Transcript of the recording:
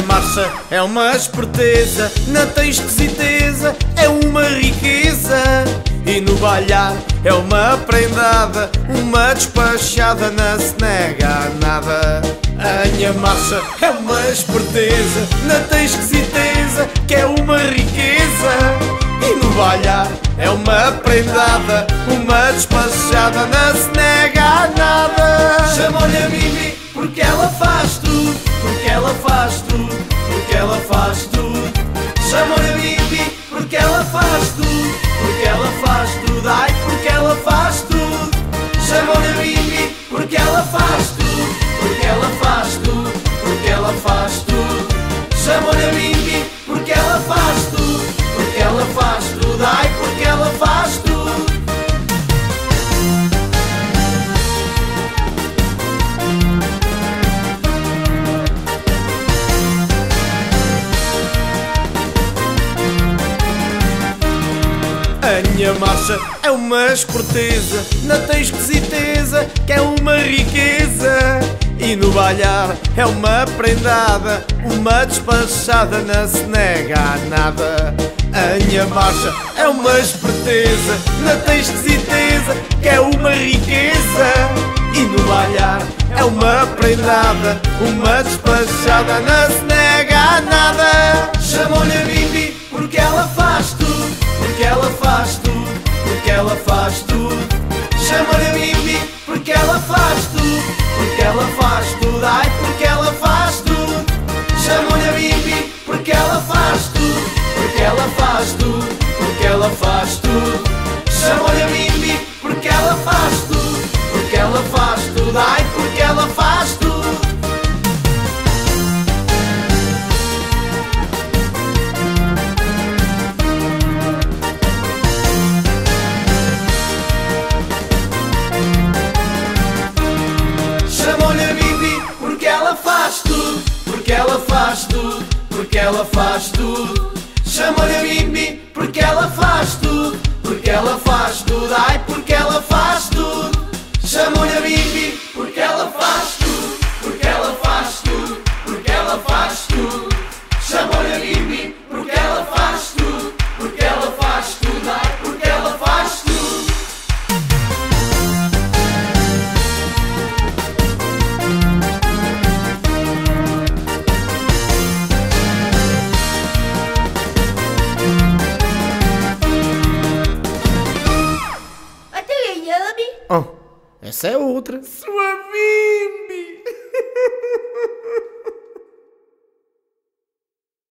marcha é uma esperteza, na esquisiteza é uma riqueza. E no balhar é uma prendada, uma despachada, não se nega a nada. A minha marcha é uma esperteza, na esquisiteza que é uma riqueza. E no balhar é uma prendada, uma despachada, não se nega a nada. Chamou-lhe a Bibi porque ela faz tudo, porque ela faz tudo, ai porque ela faz tudo. Chamou-lhe Bibi porque ela faz tudo, porque ela faz tudo, porque ela faz tudo. Chamou-lhe Bibi A minha marcha é uma esperteza, na tua esquisiteza que é uma riqueza. E no balhar é uma prendada, uma despachada, não se nega a nada. A minha marcha é uma esperteza, na tua esquisiteza que é uma riqueza. E no balhar é uma prendada, uma despachada, não se nega porque ela faz tudo, porque ela faz tudo. Chama-lhe Bibi porque ela faz tudo, porque ela faz tudo, ai porque ela faz tudo. Chama-lhe Bibi porque ela faz tudo, porque ela faz tudo, porque ela faz tudo. Ela faz tudo. Chamou-lhe a Bibi porque ela faz tudo, porque ela faz tudo, ai porque ela faz tudo. Chamou-lhe a Bibi porque ela faz tudo, Oh, essa é outra. Sua!